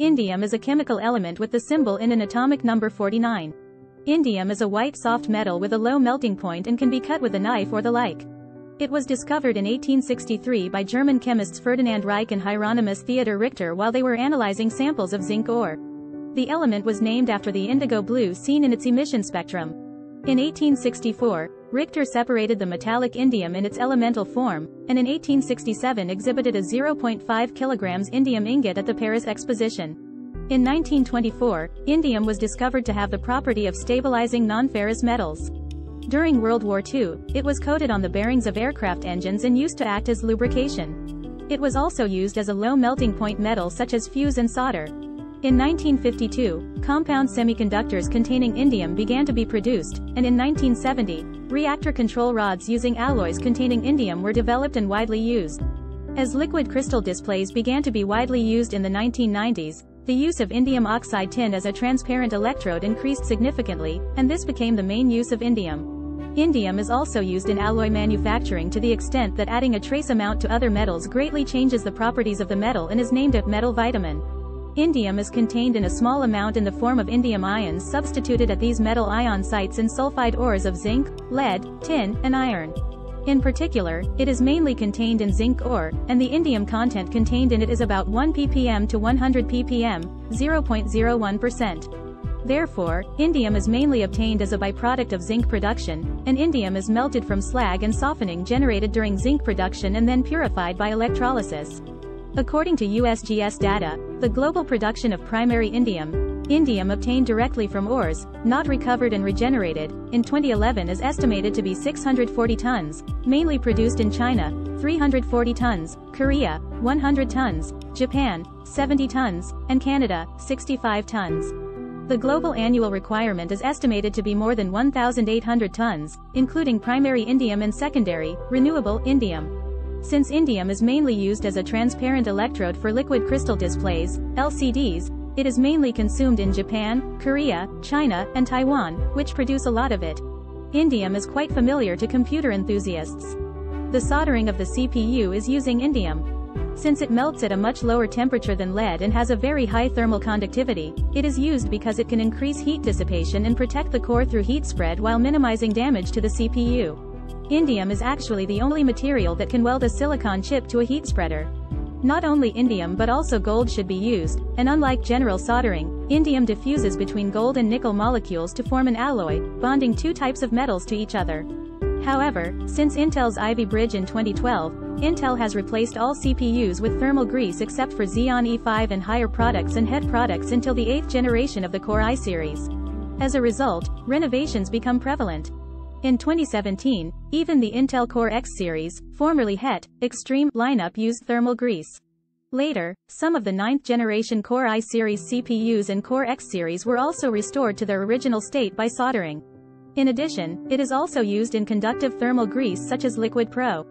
Indium is a chemical element with the symbol in an atomic number 49. Indium is a white soft metal with a low melting point and can be cut with a knife or the like. It was discovered in 1863 by German chemists Ferdinand Reich and Hieronymus Theodor Richter while they were analyzing samples of zinc ore. The element was named after the indigo blue seen in its emission spectrum. In 1864, Richter separated the metallic indium in its elemental form, and in 1867 exhibited a 0.5 kg indium ingot at the Paris Exposition. In 1924, indium was discovered to have the property of stabilizing non-ferrous metals. During World War II, it was coated on the bearings of aircraft engines and used to act as lubrication. It was also used as a low melting point metal such as fuse and solder. In 1952, compound semiconductors containing indium began to be produced, and in 1970, reactor control rods using alloys containing indium were developed and widely used. As liquid crystal displays began to be widely used in the 1990s, the use of indium oxide tin as a transparent electrode increased significantly, and this became the main use of indium. Indium is also used in alloy manufacturing to the extent that adding a trace amount to other metals greatly changes the properties of the metal and is named a metal vitamin. Indium is contained in a small amount in the form of indium ions substituted at these metal ion sites in sulfide ores of zinc, lead, tin, and iron. In particular, it is mainly contained in zinc ore, and the indium content contained in it is about 1 ppm to 100 ppm, 0.01%. Therefore, indium is mainly obtained as a byproduct of zinc production, and indium is melted from slag and softening generated during zinc production and then purified by electrolysis. According to USGS data, the global production of primary indium, indium obtained directly from ores, not recovered and regenerated, in 2011 is estimated to be 640 tons, mainly produced in China, 340 tons, Korea, 100 tons, Japan, 70 tons, and Canada, 65 tons. The global annual requirement is estimated to be more than 1,800 tons, including primary indium and secondary, renewable indium. Since indium is mainly used as a transparent electrode for liquid crystal displays, LCDs, it is mainly consumed in Japan, Korea, China, and Taiwan, which produce a lot of it. Indium is quite familiar to computer enthusiasts. The soldering of the CPU is using indium. Since it melts at a much lower temperature than lead and has a very high thermal conductivity, it is used because it can increase heat dissipation and protect the core through heat spread while minimizing damage to the CPU. Indium is actually the only material that can weld a silicon chip to a heat spreader. Not only indium but also gold should be used, and unlike general soldering, indium diffuses between gold and nickel molecules to form an alloy, bonding two types of metals to each other. However, since Intel's Ivy Bridge in 2012, Intel has replaced all CPUs with thermal grease except for Xeon E5 and higher products and head products until the 8th generation of the Core i series. As a result, renovations become prevalent. In 2017, even the Intel Core X series, formerly HET, Extreme lineup used thermal grease. Later, some of the 9th generation Core i series CPUs and Core X series were also restored to their original state by soldering. In addition, it is also used in conductive thermal grease such as Liquid Pro.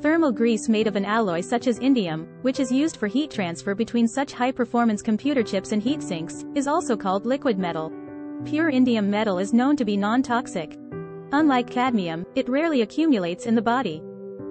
Thermal grease made of an alloy such as indium, which is used for heat transfer between such high-performance computer chips and heat sinks, is also called liquid metal. Pure indium metal is known to be non-toxic. Unlike cadmium, it rarely accumulates in the body.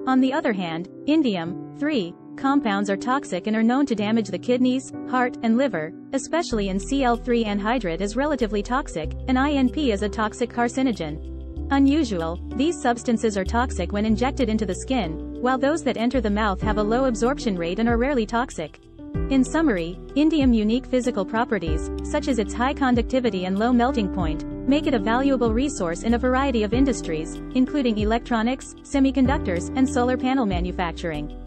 On the other hand, indium, 3, compounds are toxic and are known to damage the kidneys, heart, and liver, especially in Cl3 anhydride is relatively toxic, and INP is a toxic carcinogen. Unusual, these substances are toxic when injected into the skin, while those that enter the mouth have a low absorption rate and are rarely toxic. In summary, indium unique physical properties, such as its high conductivity and low melting point, make it a valuable resource in a variety of industries, including electronics, semiconductors, and solar panel manufacturing.